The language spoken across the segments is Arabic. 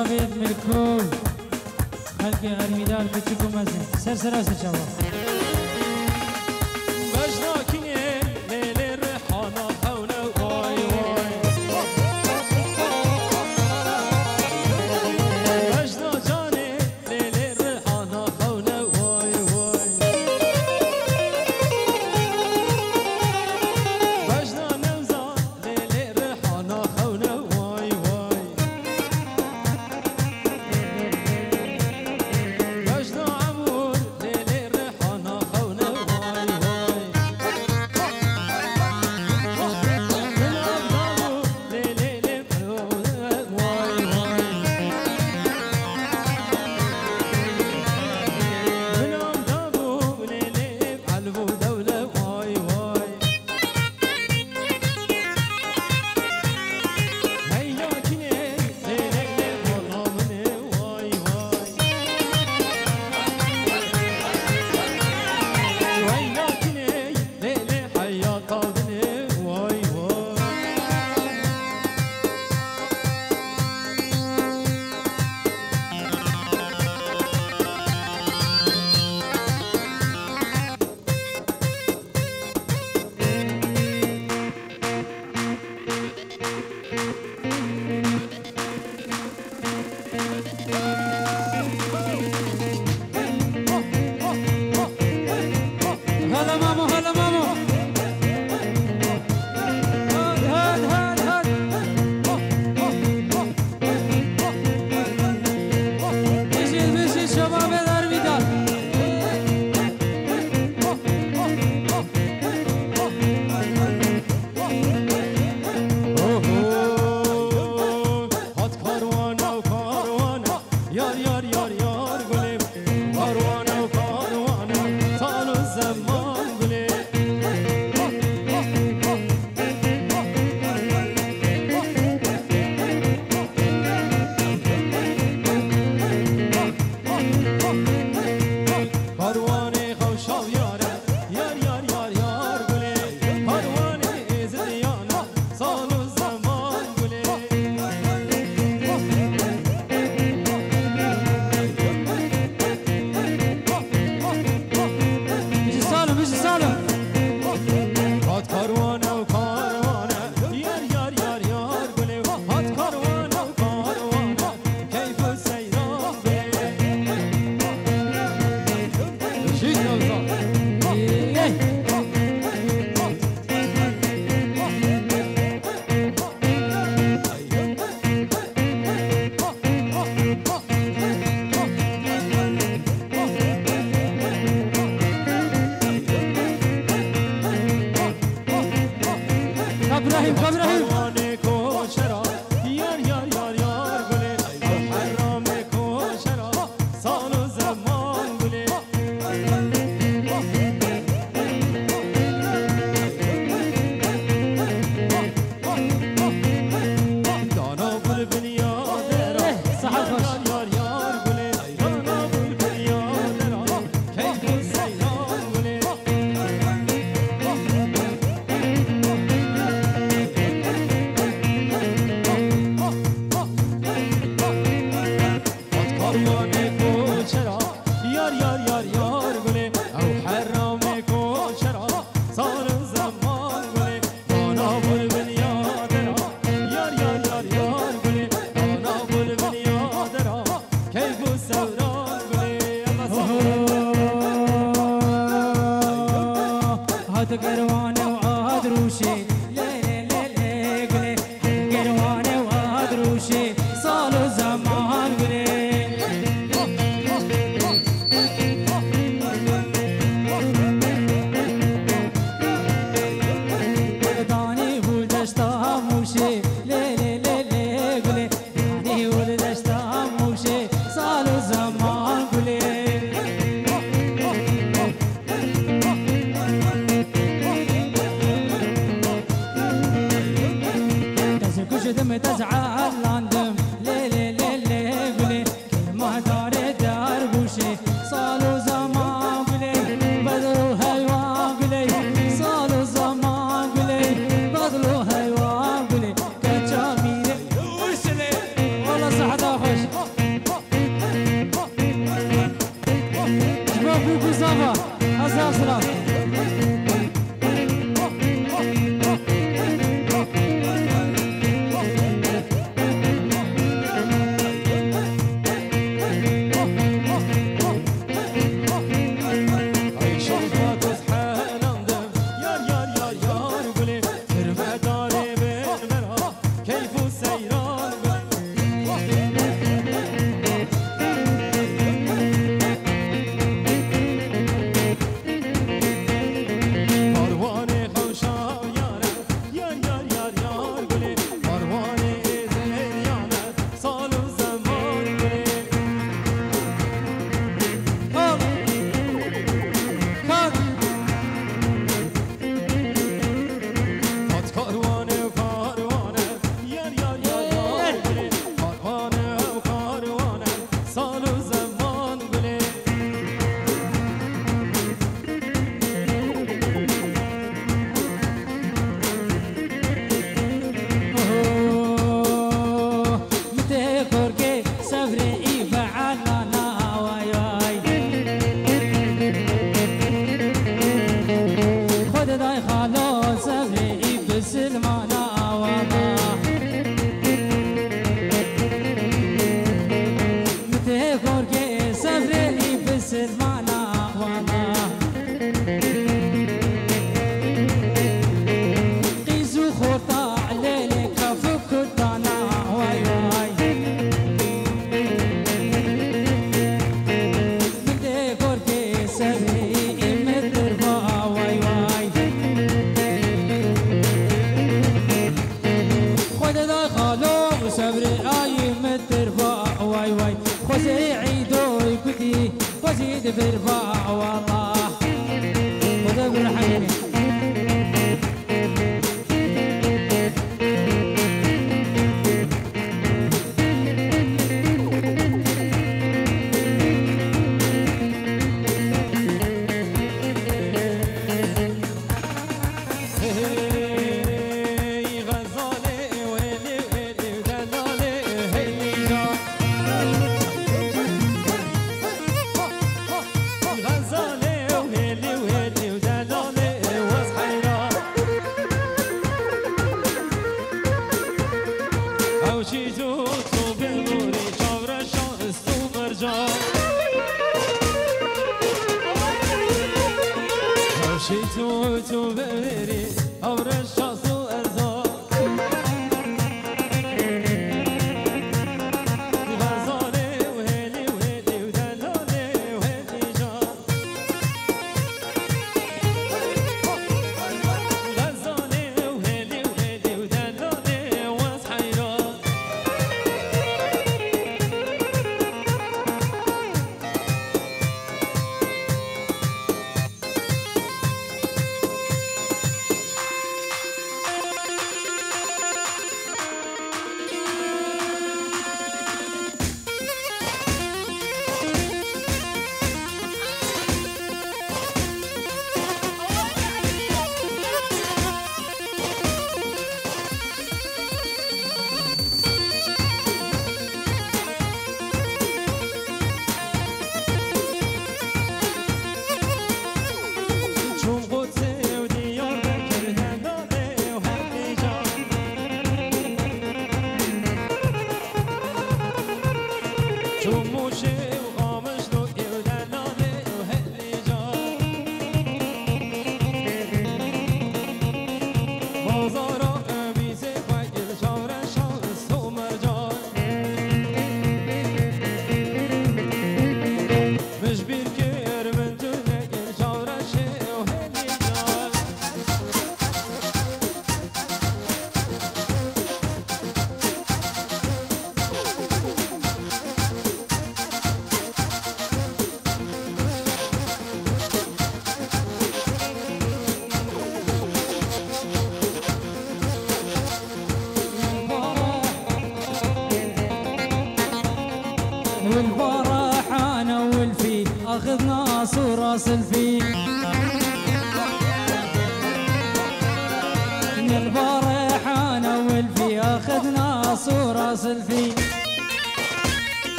لاوید ملکول خلق ارمیدار بچکو مزید سر سر آسه قروانه وعاد روشي. تو تو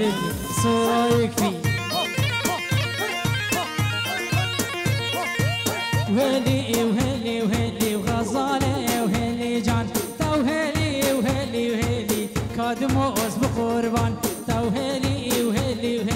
ولدي صرايك فيه. وهلي وهلي وهلي وغزالة وهلي جان. تو هلي وهلي وهلي كادموس بقربان. تو هلي وهلي وهلي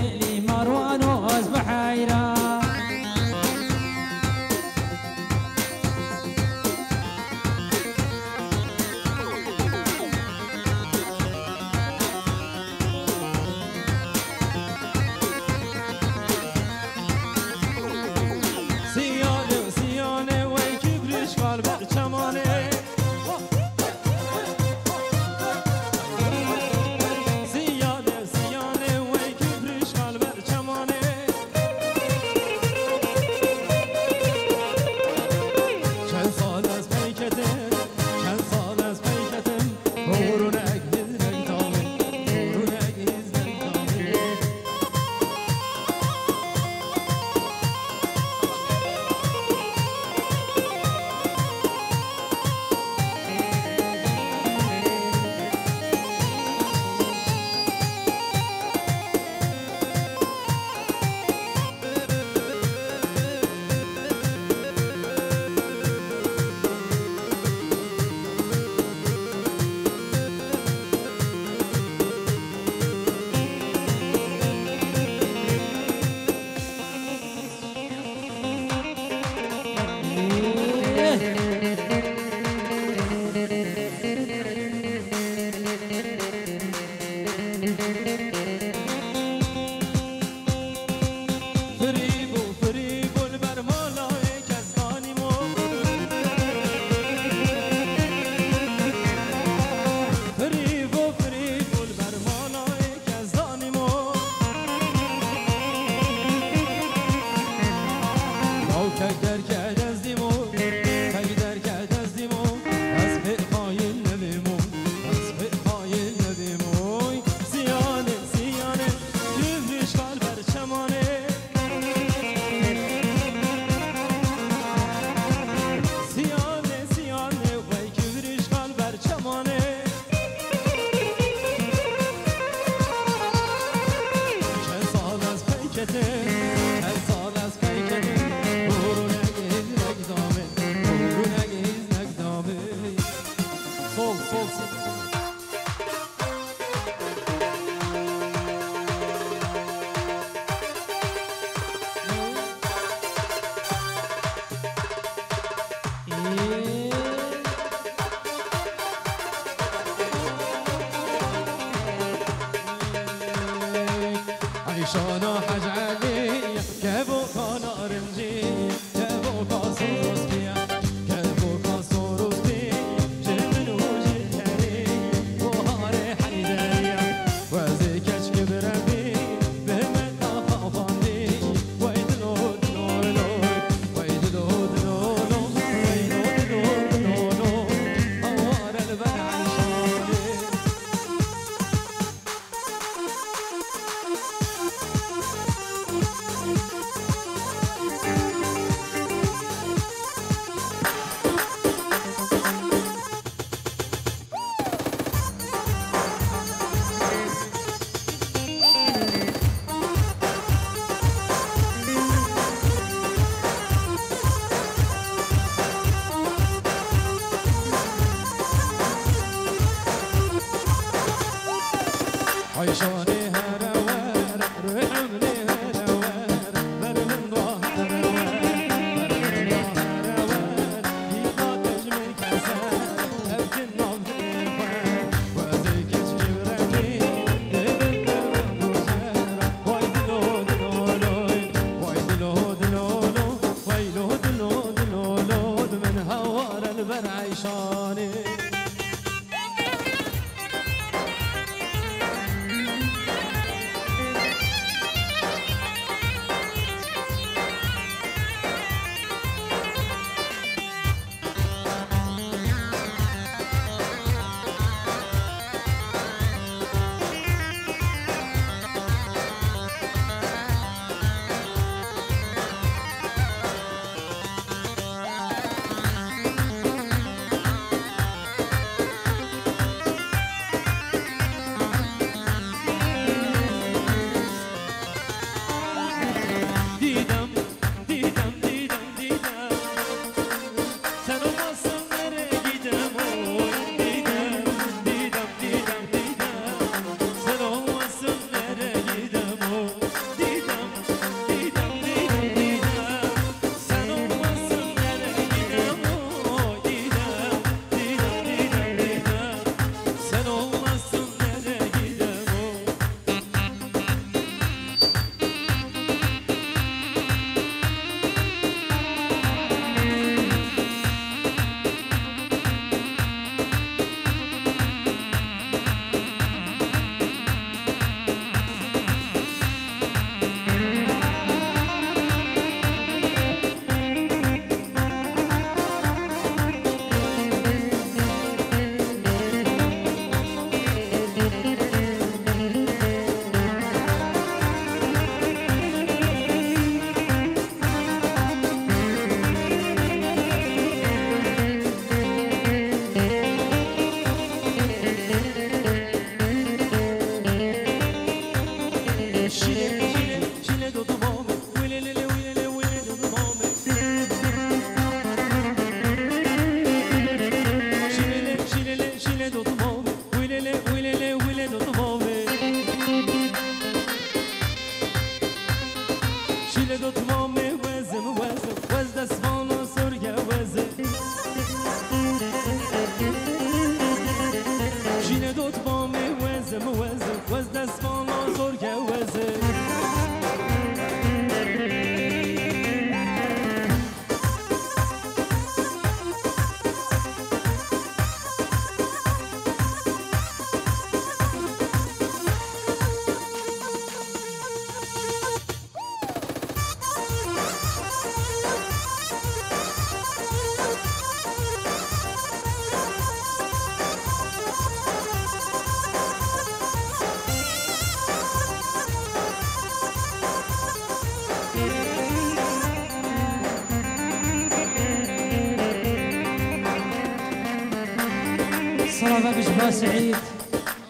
اشبه سعيد.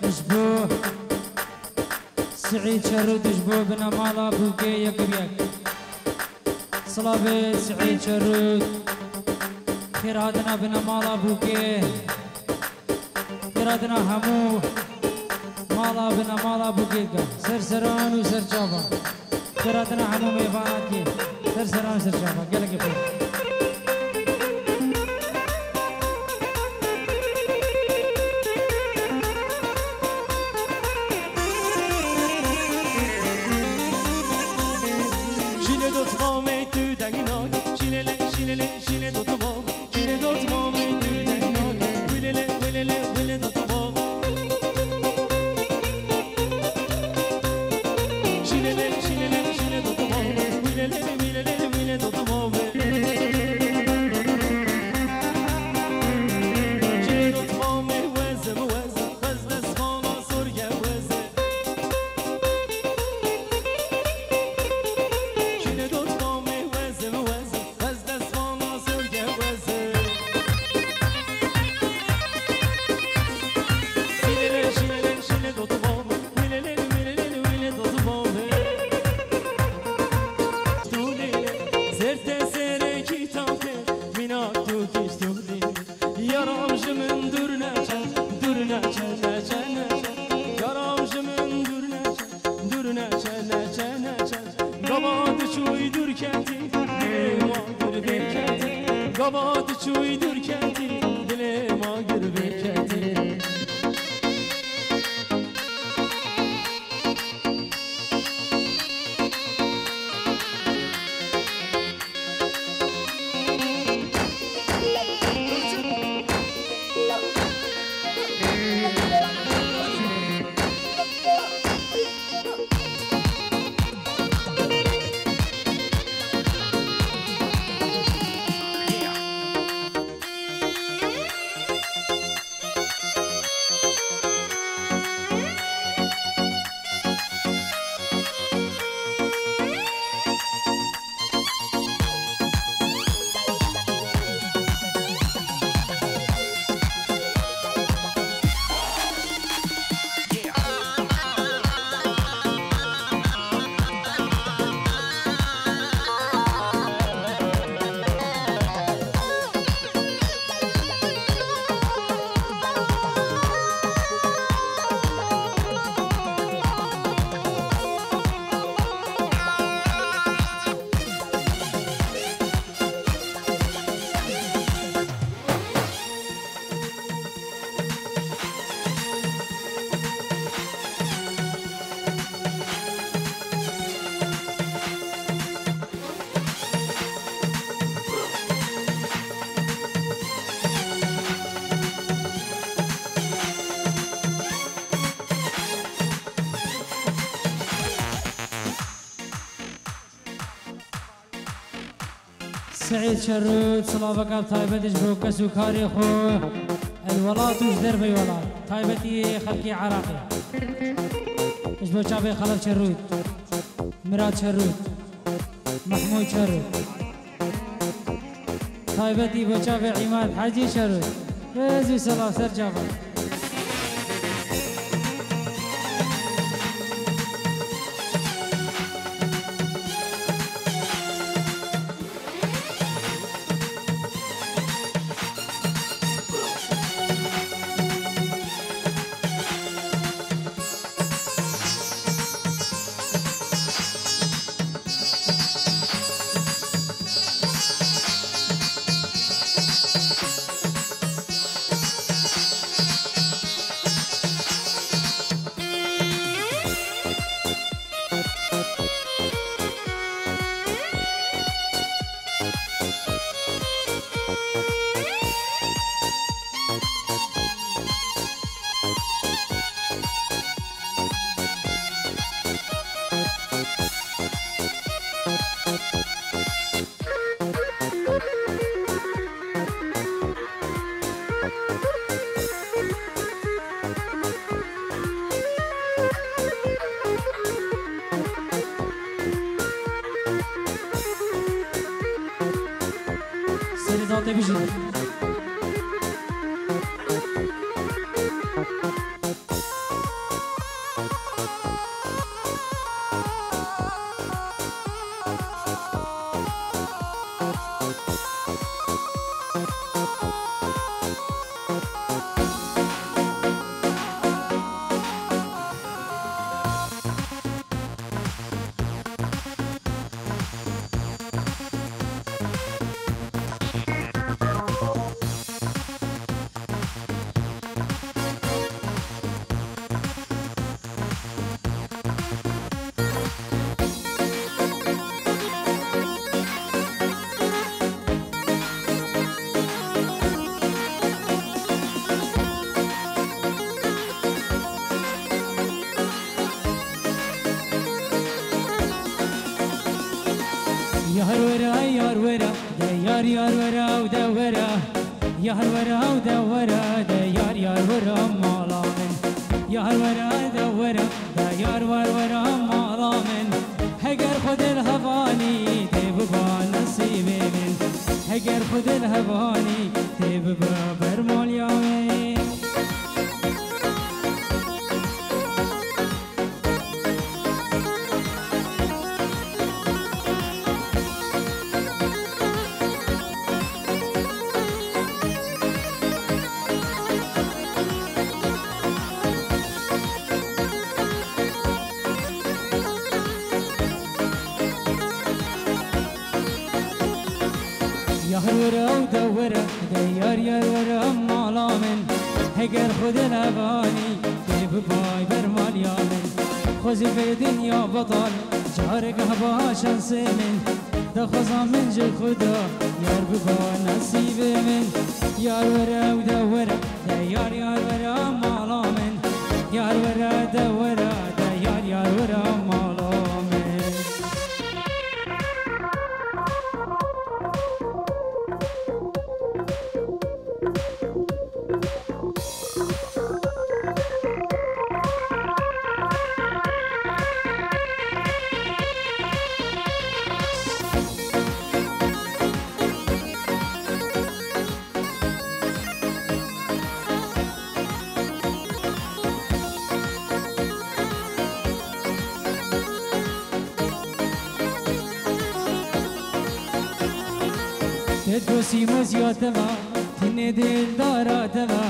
اشبوه سعيد شرود اشبوه بنا مالا بوكي يك بيك صلابي سعيد شرود خير بنا مالا بوكي خير هادنا مالا بنا مالا بوكي وسرجابا خير هادنا همو ميفانات كي سرسران وسرجابا قلق れれしともひれどつも。سعيد شرود صلابك اب تايبتش بو كسو كاري خو. الولات وش دربي ولات تايبتي خلقي عراقي. بو شابي خلف شرود. مراد شرود. محمود شرود. تايبتي بو شابي عماد حاجي شرود. رزي سلام سر جابر. Music. یار یار ورا و دورا یار ورا و دورا ده یار یار ورا مالا من یار ورا دورا ده یار ور ورا مالا من هگر خود الهوانی تی ببا نصیب من. هگر خود الهوانی تی ببا برمال یا من یار ورا و دورا ده یار یار ورا مالا من هگر خود لبانی ده بپای بر مال یا من خوزی به دنیا بطال جارگه با شانس من ده خوزا من جل خدا یار بپا نصیب من. یار ورا و دورا ده یار یار ورا مالا من یار ورا دورا تنه دل داراتما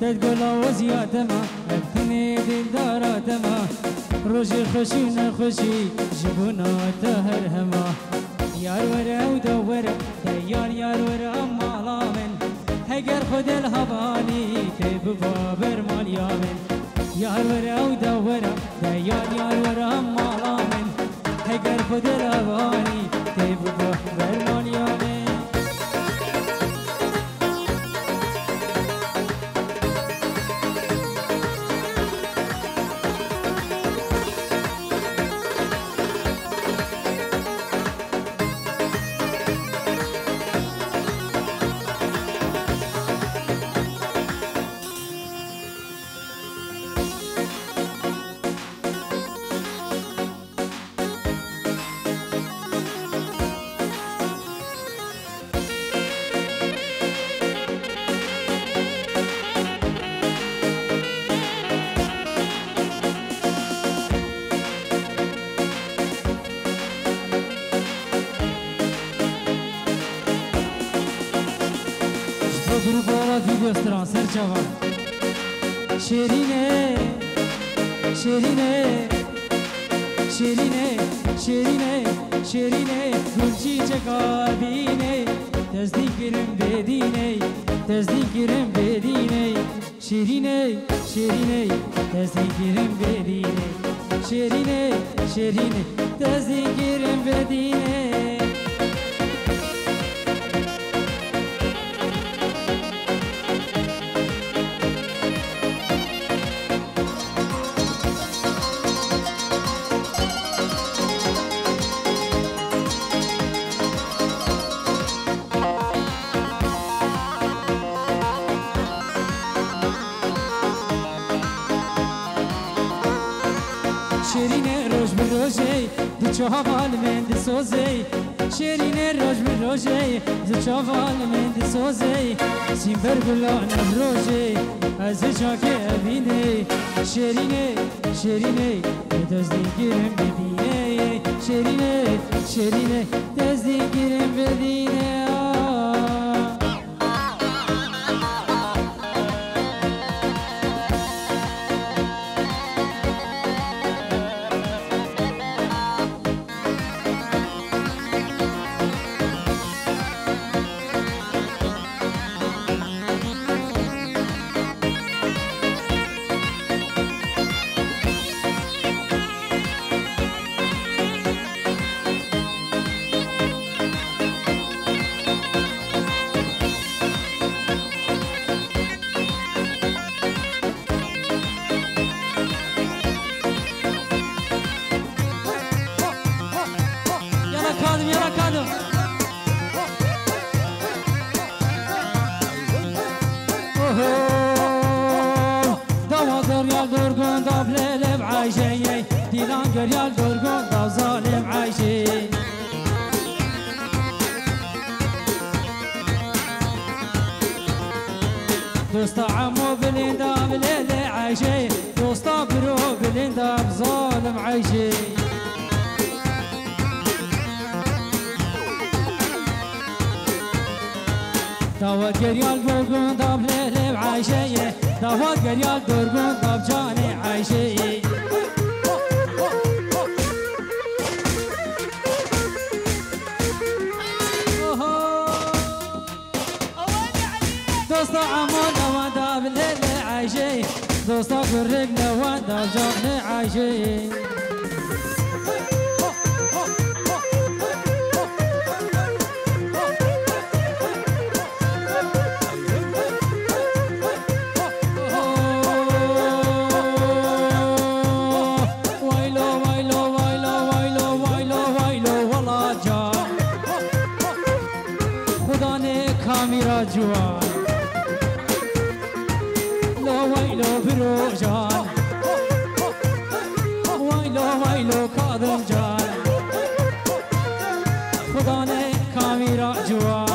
تدگو لاو زیادما تنه دل داراتما روز خوشی نخوشی جبونا تهر هما یار ورا و دورا یار یار ورا مالا من هگر خود الهوانی تی ببا برمال یا من یار ورا و دورا یار یار ورا مالا من هگر خود الهوانی تی ببا برمال یا gruplara videostra Serçava Şerine Şerine Şerine Şerine Şerine Gül çiçek abine Tez dikirim bedine Tez dikirim bedine Şerine Şerine Tez dikirim bedine Şerine Şerine Tez dikirim bedine دو چهوال من دی سوزه شیرینه روش به روشه دو چهوال من دی سوزه سیم برگلان روشه از جاکه بینه شیرینه شیرینه دزدی گیرم بدینه شیرینه شیرینه دزدی گیرم بدینه دوستا عمو بلیندا بلیل عایشه دوستا برو بلیندا ظالم عایشه دوا گریال گرگون داب لیل عایشه دوا گریال گرگون داب جان عایشه دوستا عمان دوستا گرگ نوان داب جان Kavira Jua.